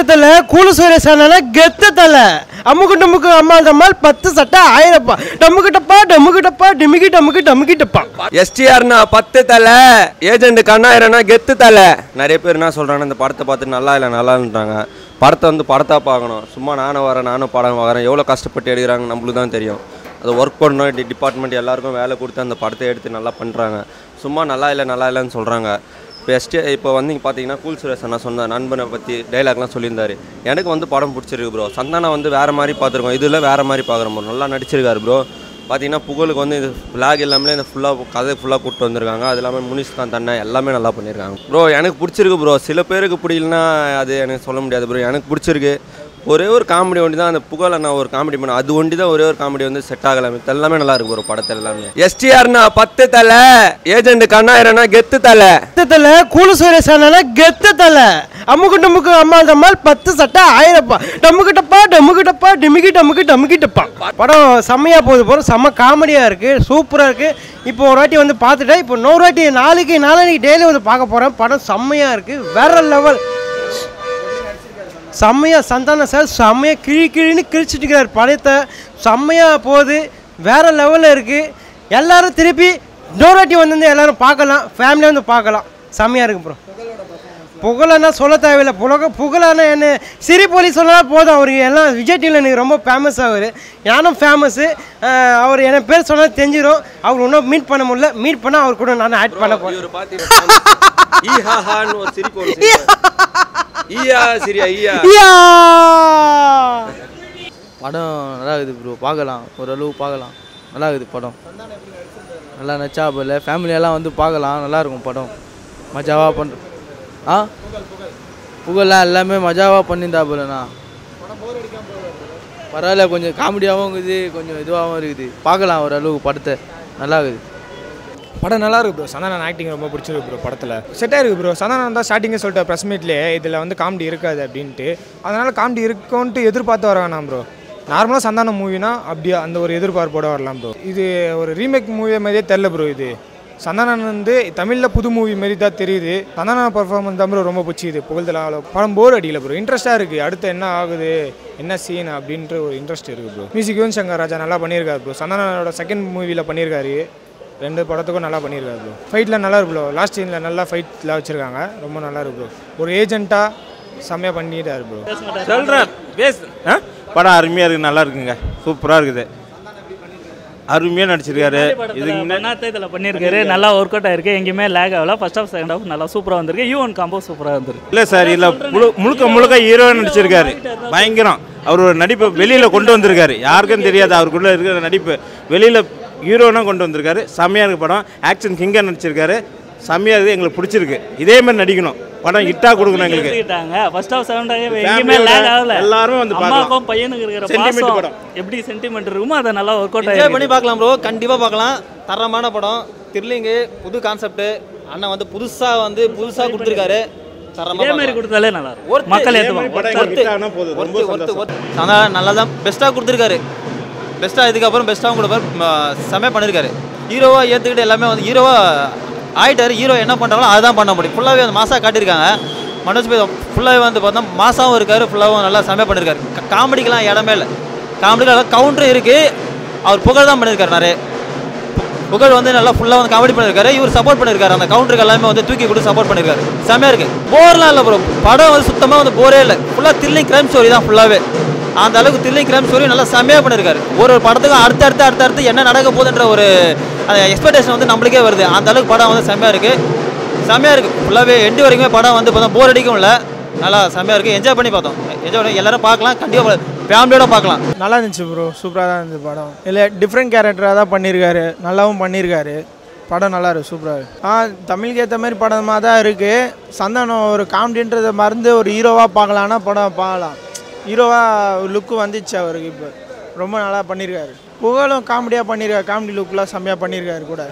பத்து தலை கூலு சுரேசான கெத்து தலை அம்முக்கு டம்முக்கு அம்மா தம்மால் பத்து சட்டை ஆயிரப்பா. டம்முக்கிட்டப்பா டம்முக்கிட்டப்பா டிமிக்கி டம்முக்கு டம்முக்கிட்டப்பா எஸ்டிஆர்னா பத்து தலை ஏஜென்ட் கண்ணாயிரம்னா கெத்து தலை. நிறைய பேர் என்ன சொல்கிறாங்க இந்த படத்தை பார்த்து நல்லா இல்லை நல்லான்றாங்க படத்தை வந்து படத்தாக பார்க்கணும். சும்மா நானும் வரேன் நானும் படம் வரேன் எவ்வளோ கஷ்டப்பட்டு எடுக்கிறாங்க நம்மளுக்கு தான் தெரியும். அதை ஒர்க் பண்ணணும் டிபார்ட்மெண்ட் எல்லாருக்கும் வேலை கொடுத்து அந்த படத்தை எடுத்து நல்லா பண்ணுறாங்க சும்மா நல்லா இல்லை நல்லா இல்லைன்னு சொல்கிறாங்க இப்போ எஸ்டி இப்போ வந்து இங்கே பார்த்தீங்கன்னா கூல் சுரேஷ் அண்ணா சொன்ன நண்பனை பற்றி டைலாக்லாம் சொல்லியிருந்தாரு. எனக்கு வந்து படம் பிடிச்சிருக்கு ப்ரோ சந்தானா வந்து வேறு மாதிரி பார்த்துருக்கோம். இதில் வேறு மாதிரி பார்க்குறோம் ப்ரோ நல்லா நடிச்சிருக்காரு ப்ரோ பார்த்தீங்கன்னா புகழுக்கு வந்து இது ஃப்ளாக் எல்லாமே இந்த ஃபுல்லாக கதை ஃபுல்லாக கூப்பிட்டு வந்திருக்காங்க. அது இல்லாமல் முனிஷ்காந்த் அண்ணன் எல்லாமே நல்லா பண்ணியிருக்காங்க. ப்ரோ எனக்கு பிடிச்சிருக்கு ப்ரோ சில பேருக்கு பிடிக்கலனா அது எனக்கு சொல்ல முடியாது ப்ரோ எனக்கு பிடிச்சிருக்கு. ஒரே ஒரு காமெடி ஒண்டி தான் அந்த புகழ நான் ஒரு காமெடி பண்ண அது ஒண்டி தான் ஒரே ஒரு காமெடி வந்து செட் ஆகலை. எல்லாமே நல்லா இருக்கு ஒரு படத்தில் எல்லாமே. எஸ்டிஆர்னா பத்து தலை ஏஜென்ட் கண்ணாயிரம்னா கெத்து தலை. கெத்து தலை கூலு சுரேசான கெத்து தலை. அம்முக்கு டம்முக்கு அம்மா தம்மால் பத்து சட்டை ஆயிரப்பா. டம்முக்கிட்டப்பா டம்முக்கிட்டப்பா டிமிக்கி டம்முக்கு டம்முக்கிட்டப்பா படம் செம்மையாக போகுது போகிற செம்ம காமெடியாக இருக்குது சூப்பராக இருக்குது இப்போ ஒரு வாட்டி வந்து பார்த்துட்டேன். இப்போ நூறு வாட்டி நாளைக்கு நாளைக்கு டெய்லி வந்து பார்க்க போகிறேன் படம் செம்மையாக இருக்குது வேற லெவல் செம்மையாக சந்தான சார் செம்மையாக கிழி கிழின்னு கிழிச்சிட்டு இருக்கிறார் படத்தை. செம்மையாக போகுது. வேற லெவலில் இருக்குது எல்லாரும் திருப்பி இன்னொரு வந்து எல்லாரும் பார்க்கலாம். ஃபேமிலியாக வந்து பார்க்கலாம். செம்மையாக இருக்கு ப்ரோ புகழன்னா சொல்ல தேவையில்லை. புலக புகழானா என்ன? சிரிப்பொலி சொன்னால் போதும். அவருக்கு எல்லாம் விஜய் டிவியில் எனக்கு ரொம்ப ஃபேமஸ் அவர். நானும் ஃபேமஸ்ஸு அவர் என்ன பேர் சொன்னால் தெரிஞ்சிடும் அவர் இன்னும் மீட் பண்ண முடியல. மீட் பண்ணால் அவர் கூட நான் ஆட் பண்ண போகிறேன் ஈயா சரியா ஈயா. யா படம் நல்லா இருக்குது ப்ரோ பார்க்கலாம். ஓரளவு பார்க்கலாம். நல்லா இருக்குது படம். நல்லா நச்சா போல ஃபேமிலியெல்லாம் வந்து பார்க்கலாம். நல்லா இருக்கும் படம். மஜாவாக பண் ஆ? புகழெலாம் எல்லாமே மஜாவாக பண்ணியிருந்தா போலண்ணா பரவாயில்ல கொஞ்சம் காமெடியாகவும் இருக்குது. கொஞ்சம் இதுவாகவும் இருக்குது. பார்க்கலாம் ஓரளவுக்கு படத்தை. நல்லா இருக்குது படம் நல்லா இருக்கு ப்ரோ சந்தானன் ஆக்டிங் ரொம்ப பிடிச்சிருக்கு ப்ரோ படத்தில். செட்டாக இருக்குது ப்ரோ சந்தானன் தான் ஸ்டார்டிங்கே சொல்லிட்டு ப்ரெஸ் மீட்லேயே இதில் வந்து காமெடி இருக்காது அப்படின்ட்டு. அதனால் காமெடி இருக்கும்ன்ட்டு எதிர்பார்த்து வர வேணாம் ப்ரோ நார்மலாக சந்தானம் மூவினா அப்படியே அந்த ஒரு எதிர்பார்ப்போட வரலாம் ப்ரோ இது ஒரு ரீமேக் மூவி மாதிரியே தெரில ப்ரோ இது. சந்தானன் வந்து தமிழில் புது மூவி மாரி தான் தெரியுது. சந்தானன் பர்ஃபார்மன்ஸ் தான் ப்ரோ ரொம்ப பிடிச்சிது. புகழ்தலாம் படம் போர் அடியில் ப்ரோ இன்ட்ரெஸ்ட்டாக இருக்குது அடுத்து என்ன ஆகுது? என்ன சீன் அப்படின்ற ஒரு இன்ட்ரெஸ்ட் இருக்குது ப்ரோ மியூசிக் யுவன் சங்கர் ராஜா நல்லா பண்ணியிருக்காரு ப்ரோ சந்தானனோட செகண்ட் மூவியில் பண்ணியிருக்காரு. ரெண்டு படத்துக்கும் நல்லா பண்ணியிருக்காரு ப்ரோ ஃபைட்டில் நல்லா இருக்கு ப்ரோ லாஸ்ட் சீனில் நல்லா ஃபைட்லாம் வச்சுருக்காங்க. ரொம்ப நல்லா இருக்கு ப்ரோ ஒரு ஏஜென்ட்டாக செம்மையாக பண்ணிட்டாரு ப்ரோ சொல்கிறேன் பேசு ஆ? படம் அருமையாக இருக்குது நல்லா இருக்குங்க. சூப்பராக இருக்குது. அருமையாக நடிச்சிருக்காரு. இதுக்கு முன்னாடி இதில் பண்ணியிருக்காரு. நல்லா ஒர்க் அவுட் ஆயிருக்கு. எங்கேயுமே லேக் ஆகல. ஃபர்ஸ்ட் ஆஃப் செகண்ட் ஆஃப் நல்லா சூப்பராக வந்திருக்கு. யூஎன் காம்போ சூப்பராக வந்திருக்கு. இல்லை சார் இல்லை முழு முழுக்க முழுக்க ஹீரோ நடிச்சிருக்காரு. பயங்கரம். அவர் ஒரு நடிப்பை வெளியில் கொண்டு வந்திருக்காரு. யாருக்கும் தெரியாது. அவருக்குள்ளே இருக்கிற நடிப்பு. வெளியில் ஹீரோனா கொண்டு வந்திருக்காரு. செம்மையாக இருக்கு படம். ஆக்ஷன் கிங்காக நடிச்சிருக்காரு. செம்மையாக இருக்குது. எங்களுக்கு பிடிச்சிருக்கு. இதே மாதிரி நடிக்கணும். படம் ஹிட்டாக கொடுக்கணும் எங்களுக்கு. ஃபர்ஸ்ட் ஆஃப் எங்கேயுமே லேக் ஆகல. எல்லாருமே வந்து பார்க்கலாம். அம்மாவுக்கும் பையனுக்கு இருக்கிற படம். எப்படி சென்டிமெண்ட் இருக்குமோ அதை நல்லா ஒர்க் அவுட் என்ஜாய் பண்ணி பார்க்கலாம் ப்ரோ கண்டிப்பாக பார்க்கலாம். தரமான படம். த்ரில்லிங்கு புது கான்செப்ட் அண்ணன் வந்து புதுசாக வந்து புதுசாக கொடுத்துருக்காரு. இதே மாதிரி கொடுத்தாலே நல்லா இருக்கும். மக்கள் ஏற்றுவாங்க நல்லா தான் பெஸ்ட்டாக கொடுத்துருக்காரு. பெஸ்ட்டாக இதுக்கப்புறம் பெஸ்ட்டாகவும் கூட ம- செம்மையாக பண்ணியிருக்காரு. ஹீரோவாக ஏற்றுக்கிட்டு எல்லாமே வந்து ஹீரோவாக ஆகிட்டார் ஹீரோ என்ன பண்ணுறாங்களோ அதுதான் பண்ண முடியும். ஃபுல்லாகவே வந்து மாசாக காட்டியிருக்காங்க. மனோஜ் போய் ஃபுல்லாகவே வந்து பார்த்தா மாசாவும் இருக்கார். ஃபுல்லாகவும் நல்லா செம்மையாக பண்ணியிருக்காரு. காமெடிக்கெலாம் இடமே இல்லை. காமெடிக்கெலாம் கவுண்டரும் இருக்குது அவர் புகழ் தான் பண்ணியிருக்காரு நிறைய. புகழ் வந்து நல்லா ஃபுல்லாக வந்து காமெடி பண்ணியிருக்காரு. இவர் சப்போர்ட் பண்ணியிருக்காரு. அந்த கவுண்டருக்கு எல்லாமே வந்து தூக்கி கொடுத்து சப்போர்ட் பண்ணியிருக்காரு. செம்மையாக இருக்குது போர்லாம் இல்லை ப்ரோ படம் வந்து சுத்தமாக வந்து போரே இல்லை. ஃபுல்லாக த்ரில்லிங் கிரைம் ஸ்டோரி தான் ஃபுல்லாகவே அந்த அளவுக்கு த்ரில்லிங் சொல்லி நல்லா செம்மையாக பண்ணியிருக்காரு ஒரு ஒரு படத்துக்கும் அடுத்து அடுத்து அடுத்து அடுத்து என்ன நடக்க போகுதுன்ற ஒரு அந்த எக்ஸ்பெக்டேஷன் வந்து நம்மளுக்கே வருது. அந்த அளவுக்கு படம் வந்து செம்மையாக இருக்குது செம்மையாக இருக்குது ஃபுல்லாகவே எண்டு வரைக்குமே படம் வந்து பார்த்தா போர் அடிக்கும் இல்லை. நல்லா செம்மையாக இருக்குது என்ஜாய் பண்ணி பார்த்தோம். என்ஜாய் பண்ணி எல்லாரும் பார்க்கலாம். கண்டிப்பாக ஃபேமிலியோட பார்க்கலாம். நல்லா இருந்துச்சு ப்ரோ சூப்பராக தான் இருந்துச்சு படம். இல்லை டிஃப்ரெண்ட் கேரக்டராக தான் பண்ணியிருக்காரு நல்லாவும் பண்ணியிருக்காரு படம் நல்லா இருக்கு. சூப்பராக ஆ தமிழுக்கு ஏற்ற மாதிரி படமாக தான் இருக்குது சந்தானம் ஒரு காமெடின்றதை மறந்து ஒரு ஹீரோவாக பார்க்கலான்னா படம் பார்க்கலாம். ஹீரோவாக லுக்கு வந்துச்சு அவருக்கு இப்போ. ரொம்ப நல்லா பண்ணியிருக்காரு. புகழும் காமெடியாக பண்ணியிருக்காரு. காமெடி லுக்கெலாம் செம்மையாக பண்ணியிருக்காரு கூட.